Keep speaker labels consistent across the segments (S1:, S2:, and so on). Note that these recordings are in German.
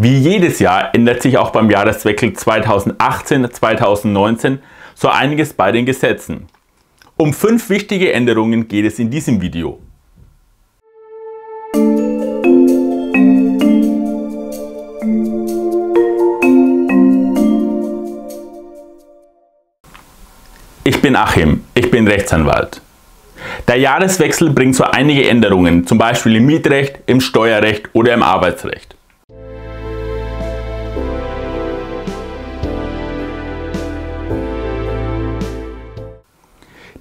S1: Wie jedes Jahr ändert sich auch beim Jahreswechsel 2018-2019 so einiges bei den Gesetzen. Um fünf wichtige Änderungen geht es in diesem Video. Ich bin Achim, ich bin Rechtsanwalt. Der Jahreswechsel bringt so einige Änderungen, zum Beispiel im Mietrecht, im Steuerrecht oder im Arbeitsrecht.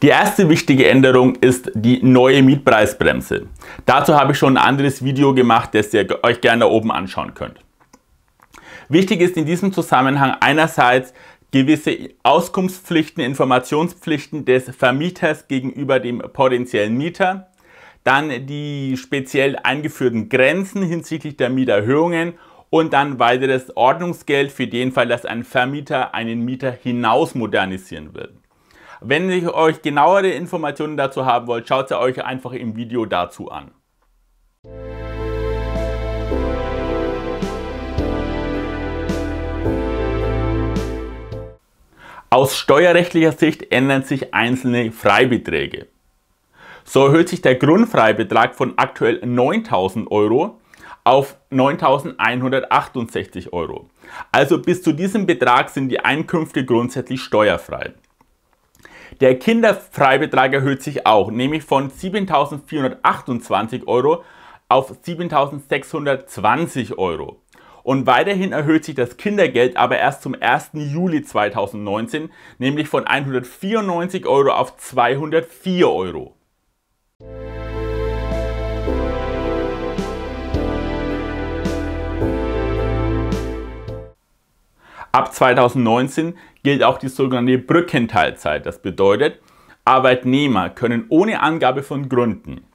S1: Die erste wichtige Änderung ist die neue Mietpreisbremse. Dazu habe ich schon ein anderes Video gemacht, das ihr euch gerne oben anschauen könnt. Wichtig ist in diesem Zusammenhang einerseits gewisse Auskunftspflichten, Informationspflichten des Vermieters gegenüber dem potenziellen Mieter, dann die speziell eingeführten Grenzen hinsichtlich der Mieterhöhungen und dann weiteres Ordnungsgeld für den Fall, dass ein Vermieter einen Mieter hinaus modernisieren will. Wenn ihr euch genauere Informationen dazu haben wollt, schaut sie euch einfach im Video dazu an. Aus steuerrechtlicher Sicht ändern sich einzelne Freibeträge. So erhöht sich der Grundfreibetrag von aktuell 9.000 Euro auf 9.168 Euro. Also bis zu diesem Betrag sind die Einkünfte grundsätzlich steuerfrei. Der Kinderfreibetrag erhöht sich auch, nämlich von 7.428 Euro auf 7.620 Euro. Und weiterhin erhöht sich das Kindergeld aber erst zum 1. Juli 2019, nämlich von 194 Euro auf 204 Euro. Ab 2019 gilt auch die sogenannte Brückenteilzeit. Das bedeutet, Arbeitnehmer können ohne Angabe von Gründen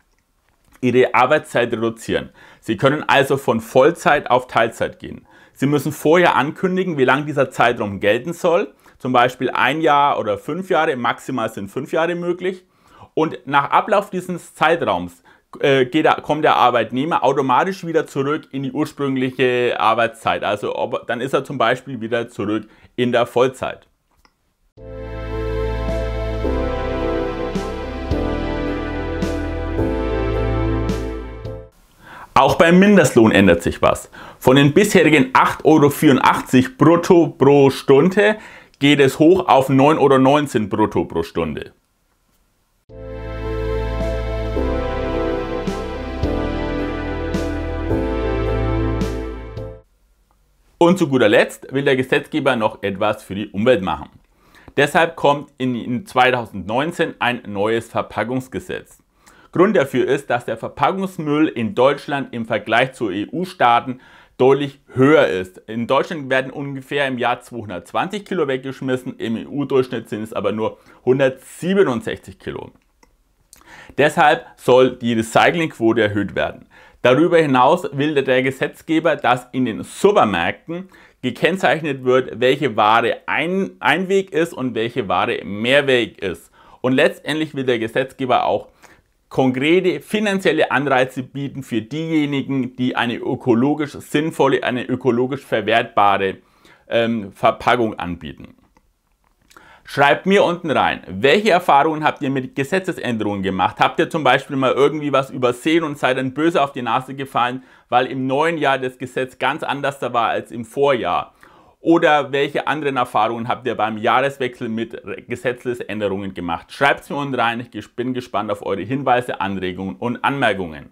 S1: ihre Arbeitszeit reduzieren. Sie können also von Vollzeit auf Teilzeit gehen. Sie müssen vorher ankündigen, wie lang dieser Zeitraum gelten soll. Zum Beispiel ein Jahr oder fünf Jahre, maximal sind fünf Jahre möglich. Und nach Ablauf dieses Zeitraums äh, geht, kommt der Arbeitnehmer automatisch wieder zurück in die ursprüngliche Arbeitszeit. Also ob, dann ist er zum Beispiel wieder zurück in der Vollzeit. Auch beim Mindestlohn ändert sich was. Von den bisherigen 8,84 Euro brutto pro Stunde geht es hoch auf 9,19 Euro brutto pro Stunde. Und zu guter Letzt will der Gesetzgeber noch etwas für die Umwelt machen. Deshalb kommt in 2019 ein neues Verpackungsgesetz. Grund dafür ist, dass der Verpackungsmüll in Deutschland im Vergleich zu EU-Staaten deutlich höher ist. In Deutschland werden ungefähr im Jahr 220 Kilo weggeschmissen, im EU-Durchschnitt sind es aber nur 167 Kilo. Deshalb soll die Recyclingquote erhöht werden. Darüber hinaus will der Gesetzgeber, dass in den Supermärkten gekennzeichnet wird, welche Ware ein Einweg ist und welche Ware Mehrweg ist. Und letztendlich will der Gesetzgeber auch konkrete finanzielle Anreize bieten für diejenigen, die eine ökologisch sinnvolle, eine ökologisch verwertbare ähm, Verpackung anbieten. Schreibt mir unten rein, welche Erfahrungen habt ihr mit Gesetzesänderungen gemacht? Habt ihr zum Beispiel mal irgendwie was übersehen und seid dann böse auf die Nase gefallen, weil im neuen Jahr das Gesetz ganz anders da war als im Vorjahr? Oder welche anderen Erfahrungen habt ihr beim Jahreswechsel mit Gesetzesänderungen gemacht? Schreibt es mir unten rein, ich bin gespannt auf eure Hinweise, Anregungen und Anmerkungen.